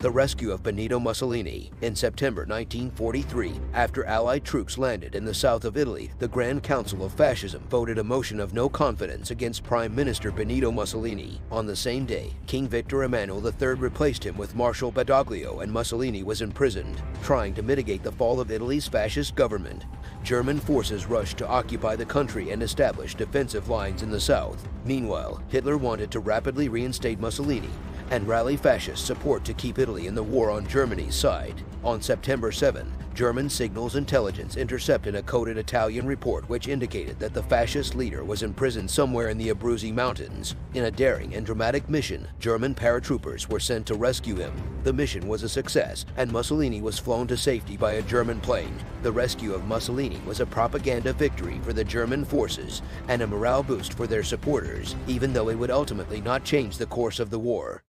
the rescue of Benito Mussolini. In September 1943, after Allied troops landed in the south of Italy, the Grand Council of Fascism voted a motion of no confidence against Prime Minister Benito Mussolini. On the same day, King Victor Emmanuel III replaced him with Marshal Badoglio and Mussolini was imprisoned. Trying to mitigate the fall of Italy's fascist government, German forces rushed to occupy the country and establish defensive lines in the south. Meanwhile, Hitler wanted to rapidly reinstate Mussolini and rally fascist support to keep Italy in the war on Germany's side. On September 7, German signals intelligence intercepted a coded Italian report which indicated that the fascist leader was imprisoned somewhere in the Abruzzi Mountains. In a daring and dramatic mission, German paratroopers were sent to rescue him. The mission was a success, and Mussolini was flown to safety by a German plane. The rescue of Mussolini was a propaganda victory for the German forces and a morale boost for their supporters, even though it would ultimately not change the course of the war.